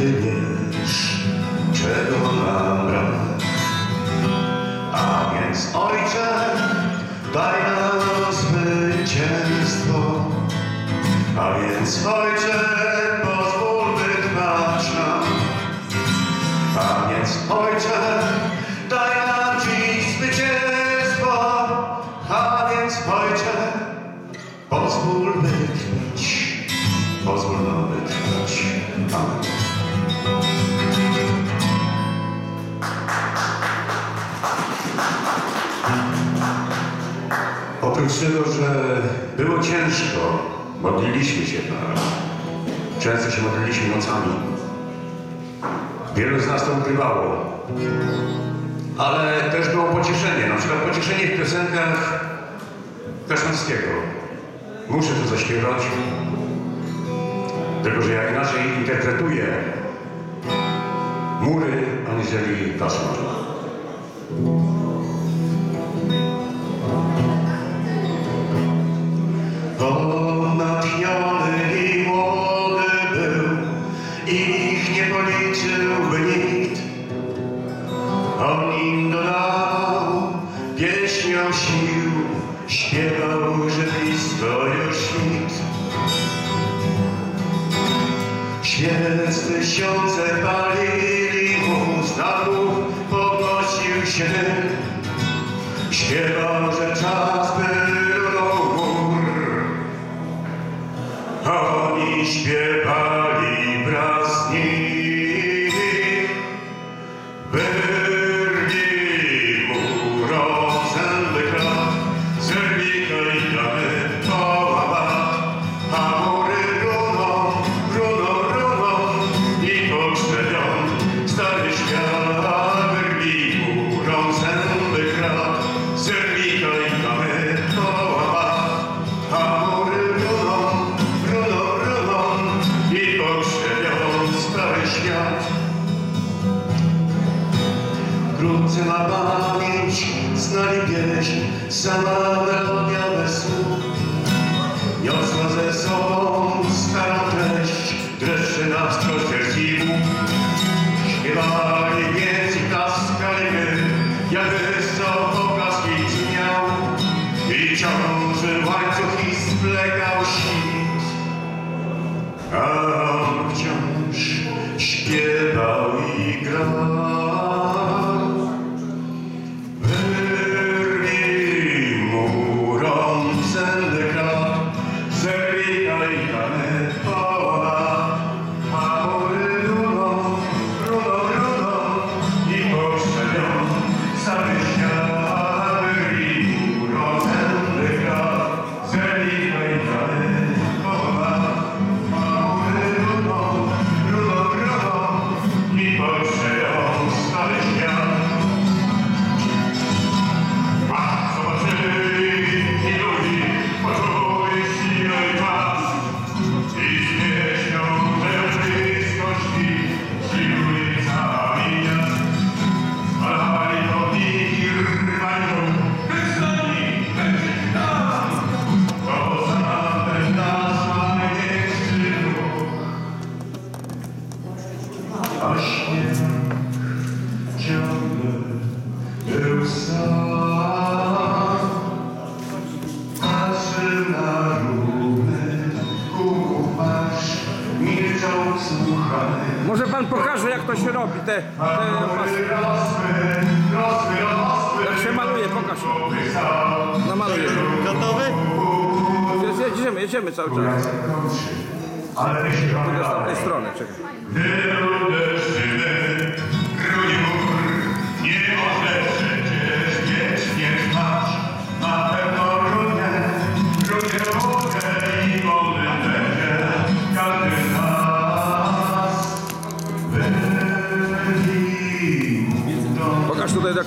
ty wiesz, czego nam brak. A więc Ojcze, daj nam zwycięstwo. A więc Ojcze, pozwól wytrwać nam. A więc Ojcze, daj nam dziś zwycięstwo. A więc Ojcze, pozwól wytrwać. Pozwól nam tego, że było ciężko, modliliśmy się tak. Często się modliliśmy nocami. Wielu z nas to ukrywało. Ale też było pocieszenie, na przykład pocieszenie w piosenkach Kaszanskiego. Muszę to zaśpiewać, tylko że ja inaczej interpretuję mury, aniżeli kaszmar. Sił, śpiewał, że blisko już nikt. Świec tysiące palili mu, znowu podnosił się. Śpiewał, że czas był Na pamięć znali pieśń, sama melodia bez słów. Niosła ze sobą starą treść, dreszcze na wskroś serdziwu. Śpiewali więc i klaskali my, jak wysoko klaski brzmiał. I ciąży łańcuch i splegał świt. A on wciąż śpiewał i grał. Robi, te, te jak się maluje, pokaż. Namaluję. Gotowy? Jest- Jedziemy, jedziemy cały czas. Ale Tylko z tamtej strony, czekaj.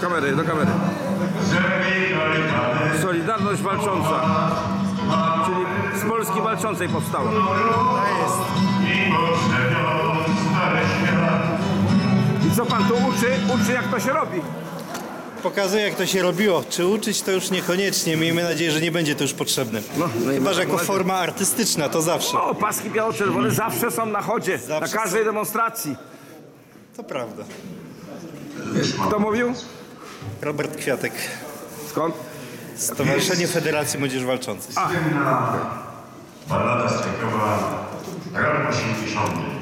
kamery, do kamery. Solidarność walcząca, czyli z Polski walczącej powstała. I co pan tu uczy? Uczy jak to się robi. Pokazuję jak to się robiło. Czy uczyć to już niekoniecznie. Miejmy nadzieję, że nie będzie to już potrzebne. No, no Chyba, że jako forma artystyczna to zawsze. O, paski biało-czerwone zawsze są na chodzie, Zawsze na każdej demonstracji. To prawda. Kto mówił? Robert Kwiatek. Skąd? Stowarzyszenie Federacji Młodzież Walczących. A. Ballada strajkowa, rok 80.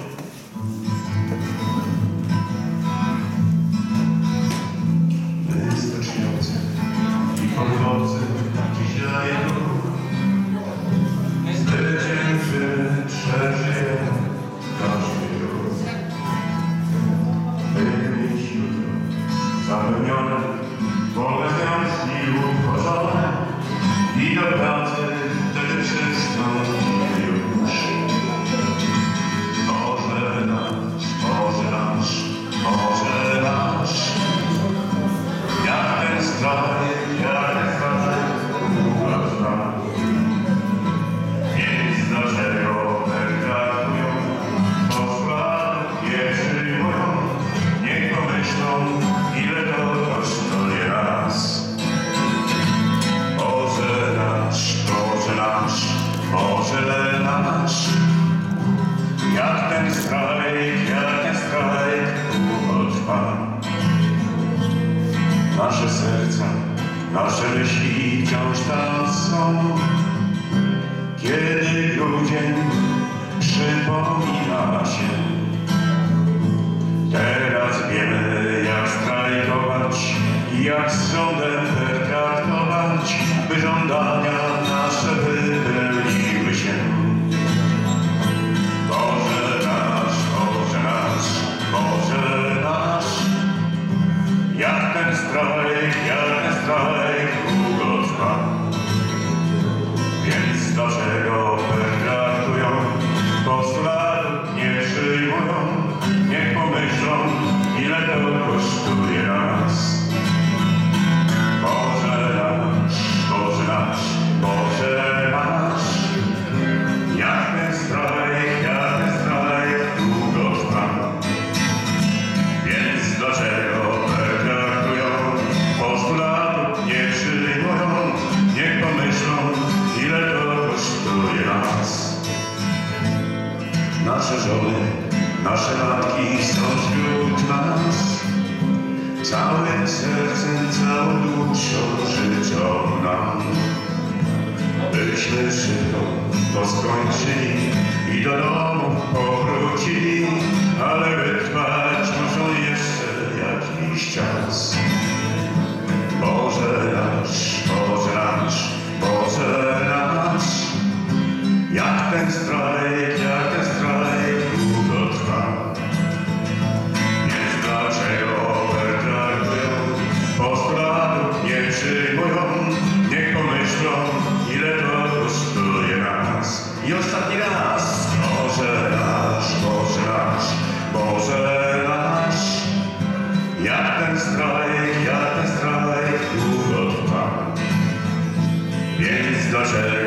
myśli wciąż tam są, kiedy grudzień przypomina się. Teraz wiemy, jak strajkować, jak sądem pertraktować, by żądania krzyżowy, nasze matki są wśród nas. Całym sercem, całą duszą życzą nam, byśmy szybko to skończyli i do domu powrócili, duszy moją, niech pomyślą, ile to kosztuje nas. I ostatni raz, Boże nasz, Boże nasz, Boże nasz, jak ten strajk, jak ten strajk długo trwa. Więc dlaczego?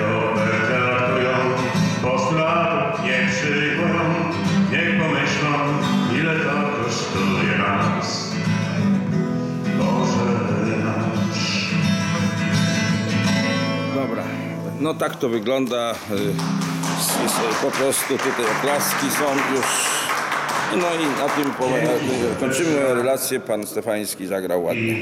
No tak to wygląda. Y, y, po prostu tutaj oklaski są już. No i na tym kończymy relację. Pan Stefański zagrał ładnie.